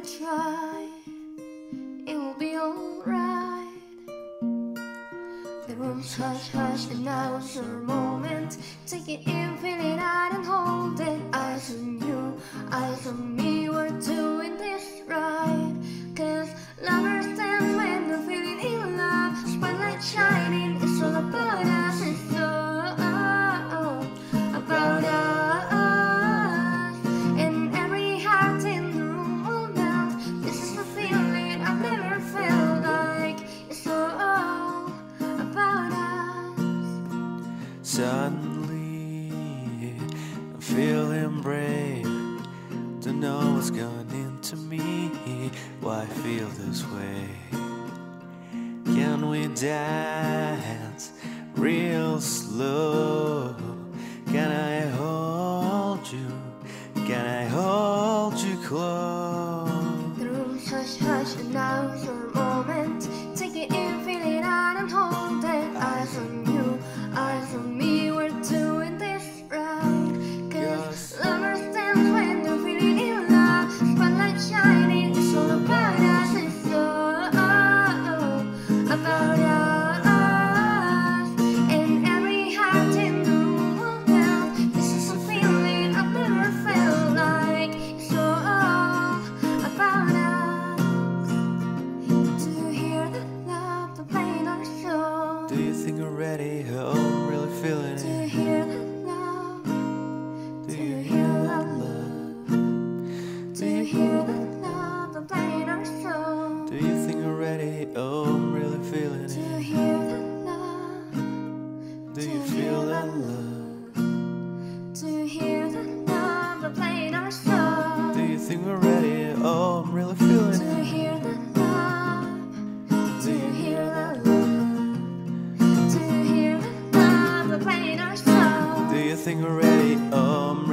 try, it will be alright. The room's hush hush, and now your moment. Take it in, feel it out, and hold it. lonely. I'm feeling brave. Don't know what's gone into me. Why I feel this way? Can we dance real slow? Can I? ready, Oh, I'm really feeling Do it. Do you hear that love? Do, Do you hear that love? Do you hear that love? I'm playing our show. Do you think we're ready? Oh, I'm really feeling Do it. Do you hear that love? Do, Do you feel that love? Do you hear that love? I'm playing our show. Do you think we're ready? Oh, I'm really feeling everything already. Um,